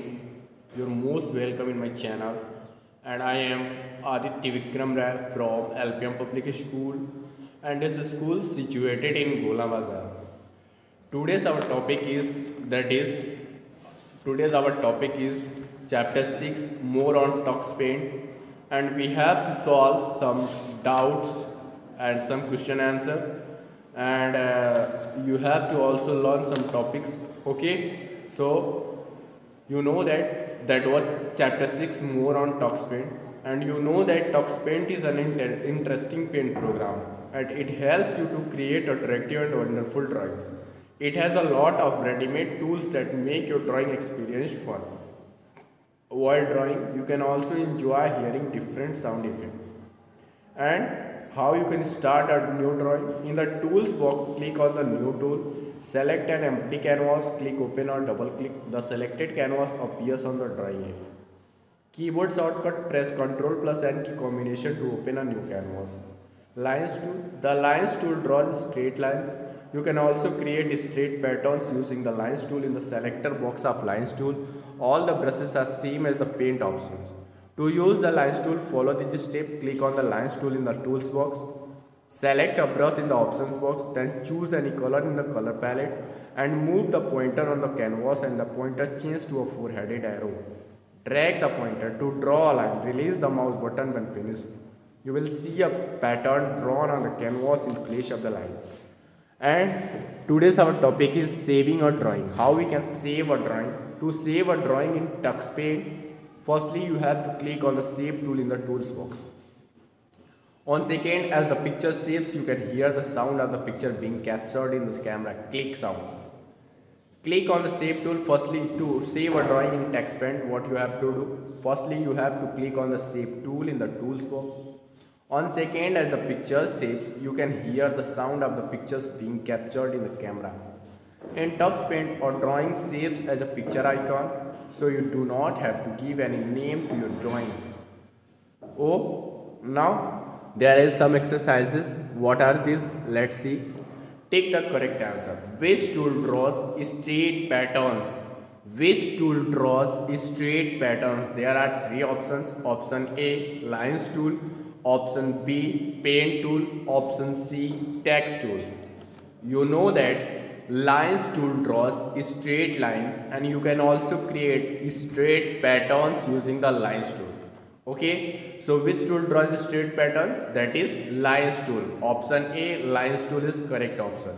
students, you're most welcome in my channel. And I am Aditya Vikram Rai from LPM Public School and this school situated in Gola Bazar. Today's our topic is that is today's our topic is chapter 6 more on tux paint and we have to solve some doubts and some question answer. And uh, you have to also learn some topics okay? So you know that that was chapter 6 more on tux paint and you know that tux paint is an inter- interesting paint program. And it helps you to create attractive and wonderful drawings. It has a lot of ready-made tools that make your drawing experience fun. While drawing you can also enjoy hearing different sound effects. And how you can start a new drawing. In the tools box click on the new tool select an empty canvas click open or double click. The selected canvas appears on the drawing. Area keyboard shortcut press ctrl plus n key combination to open a new canvas. Lines tool the lines tool draws a straight line. You can also create straight patterns using the lines tool in the selector box of lines tool. All the brushes are same as the paint options. To use the lines tool, follow this step, click on the lines tool in the tools box. Select a brush in the options box, then choose any color in the color palette and move the pointer on the canvas and the pointer change to a four-headed arrow. Drag the pointer to draw a line, release the mouse button when finished. You will see a pattern drawn on the canvas in place of the line. And today's our topic is saving a drawing. How we can save a drawing. To save a drawing in Tux Paint, Firstly, you have to click on the save tool in the tools box. On second, as the picture saves, you can hear the sound of the picture being captured in the camera. Click sound. Click on the save tool. Firstly, to save a drawing in TuxPaint, what you have to do? Firstly, you have to click on the save tool in the tools box. On second, as the picture saves, you can hear the sound of the pictures being captured in the camera. In TuxPaint, or drawing saves as a picture icon, so you do not have to give any name to your drawing. Oh, now there is some exercises. What are these? Let's see. Take the correct answer. Which tool draws straight patterns? Which tool draws straight patterns? There are three options. Option A, lines tool. Option B, paint tool. Option C, text tool. You know that lines tool draws straight lines and you can also create straight patterns using the lines tool okay so which tool draws the straight patterns? That is lines tool option a lines tool is correct option.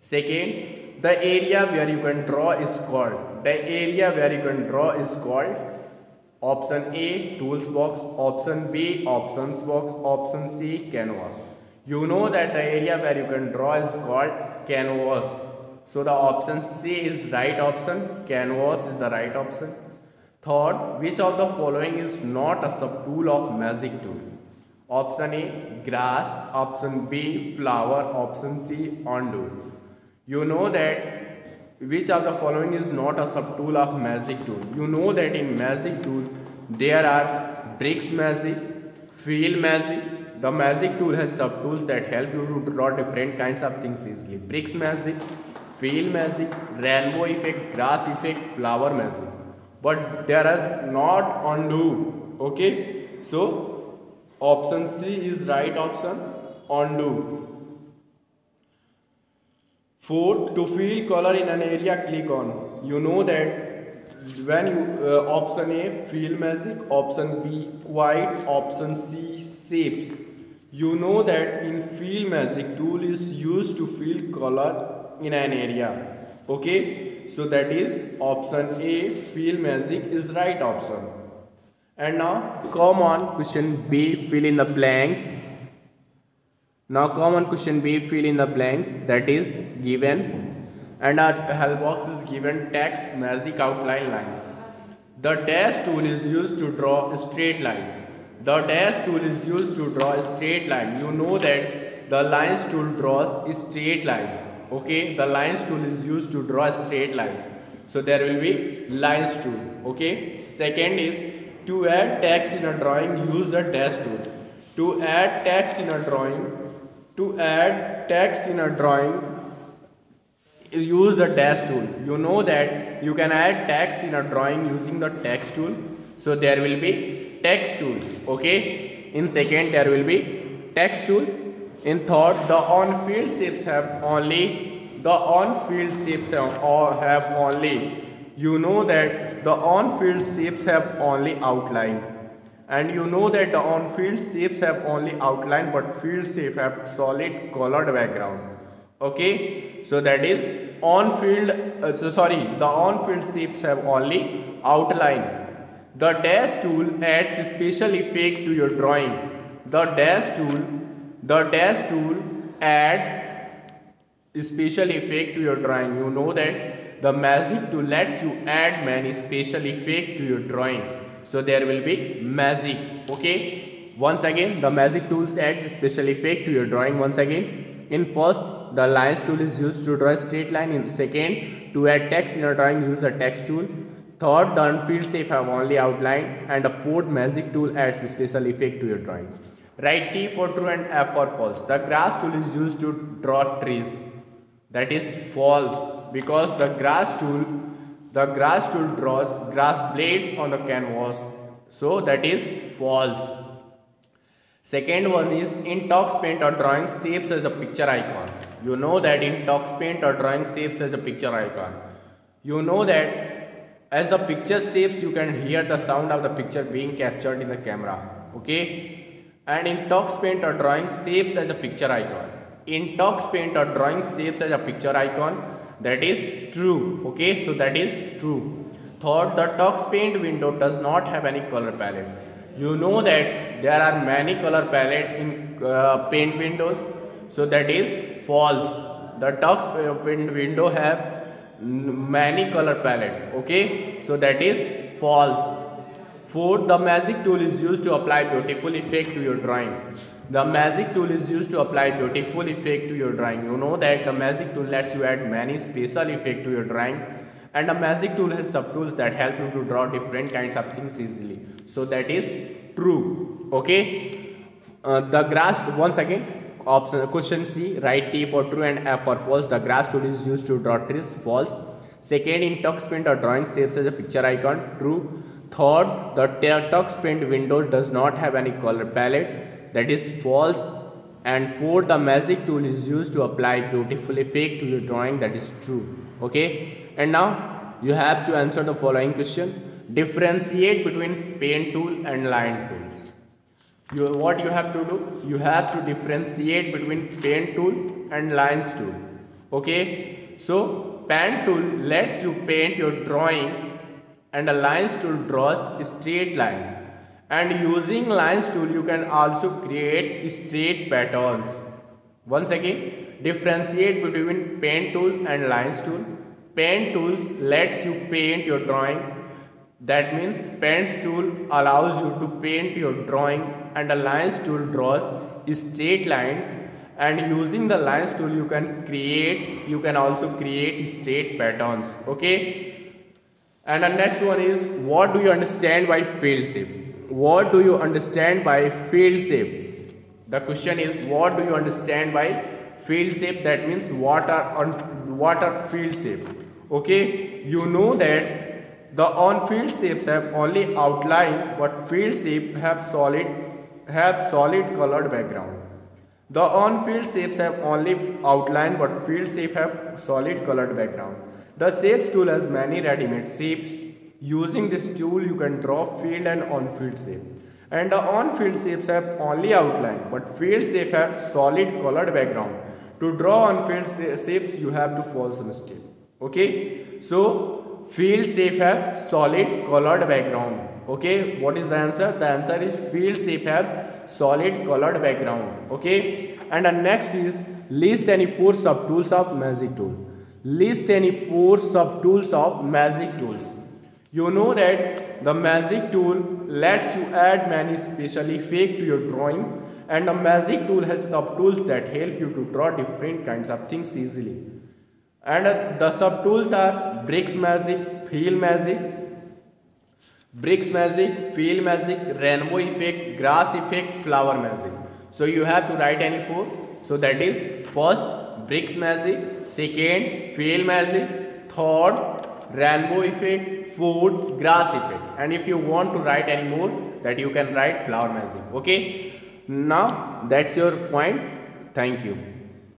Second the area where you can draw is called. The area where you can draw is called option a tools box option b options box option c canvas. You know that the area where you can draw is called canvas. So the option C is right option, canvas is the right option. Third, which of the following is not a subtool of magic tool? Option A, grass. Option B, flower. Option C, undo. You know that which of the following is not a subtool of magic tool? You know that in magic tool, there are bricks magic, fill magic. The magic tool has subtools that help you to draw different kinds of things easily. Bricks magic, fill magic, rainbow effect, grass effect, flower magic. But there is not undo. Okay. So option C is right option. Undo. Fourth, to fill color in an area, click on. You know that when you uh, option A fill magic, option B quiet, option C shapes. You know that in fill magic tool is used to fill color in an area okay so that is option a fill magic is right option. And now come on question b fill in the blanks. Now come on question b fill in the blanks that is given. And our help box is given text magic outline lines. The dash tool is used to draw a straight line. The dash tool is used to draw a straight line. You know that the lines tool draws a straight line okay the lines tool is used to draw a straight line so there will be lines tool okay second is to add text in a drawing use the dash tool to add text in a drawing to add text in a drawing use the dash tool. You know that you can add text in a drawing using the text tool. So there will be text tool. Okay. In second there will be text tool. In third the on field shapes have only the on field shapes have, or have only. You know that the on field shapes have only outline. And you know that the on field shapes have only outline but field shape have solid colored background. Okay? So that is on field uh, so sorry the on field shapes have only outline. The dash tool adds special effect to your drawing. The dash tool the dash tool add special effect to your drawing you know that the magic tool lets you add many special effect to your drawing so there will be magic okay once again the magic tools adds special effect to your drawing once again in first the lines tool is used to draw a straight line. In second, to add text in a drawing, use the text tool. Third, the unfilled shape have only outline. And the fourth magic tool adds special effect to your drawing. Write T for true and F for false. The grass tool is used to draw trees. That is false because the grass tool, the grass tool draws grass blades on the canvas. So that is false. Second one is in Tux Paint or drawing shapes as a picture icon. You know that in Tux Paint or drawing shapes as a picture icon. You know that as the picture shapes you can hear the sound of the picture being captured in the camera. Okay. And in Tux Paint or drawing saves as a picture icon. In Tux Paint or drawing saves as a picture icon that is true. Okay. So that is true. Third, the Tux Paint window does not have any color palette. You know that there are many color palette in uh, paint windows. So that is false the Tux paint window have many color palette okay so that is false fourth the magic tool is used to apply beautiful effect to your drawing the magic tool is used to apply beautiful effect to your drawing you know that the magic tool lets you add many special effect to your drawing and the magic tool has subtools that help you to draw different kinds of things easily so that is true okay uh, the grass once again Option question C, write T for true and F for false. The grass tool is used to draw trees. False. Second, in Tux Paint or drawing shapes as a picture icon. True. Third, the Tux Paint window does not have any color palette. That is false. And fourth, the magic tool is used to apply beautiful effect to your drawing. That is true. Okay. And now you have to answer the following question. Differentiate between paint tool and line tool you what you have to do you have to differentiate between paint tool and lines tool okay so paint tool lets you paint your drawing and a lines tool draws straight line. And using lines tool you can also create straight patterns. Once again differentiate between paint tool and lines tool paint tools lets you paint your drawing. That means pens tool allows you to paint your drawing and a lines tool draws straight lines. And using the lines tool you can create you can also create straight patterns. Okay and the next one is what do you understand by field shape what do you understand by field shape the question is what do you understand by field shape that means what are on what are field shape okay you know that the on-field shapes have only outline but field shape have solid have solid colored background. The on-field shapes have only outline but field shape have solid colored background. The shapes tool has many ready-made shapes. Using this tool you can draw field and on-field shape. And the on-field shapes have only outline but field shape have solid colored background. To draw on-field shapes you have to follow some step. Okay. So field shape have solid colored background okay what is the answer the answer is field shape have solid colored background okay and the next is list any four subtools of magic tool list any four subtools of magic tools you know that the magic tool lets you add many special effect to your drawing and the magic tool has subtools that help you to draw different kinds of things easily and uh, the subtools are bricks magic, fill magic, bricks magic, fill magic, rainbow effect, grass effect, flower magic. So you have to write any four. So that is first bricks magic, second field magic, third rainbow effect, fourth grass effect. And if you want to write any more, that you can write flower magic. Okay. Now that's your point. Thank you.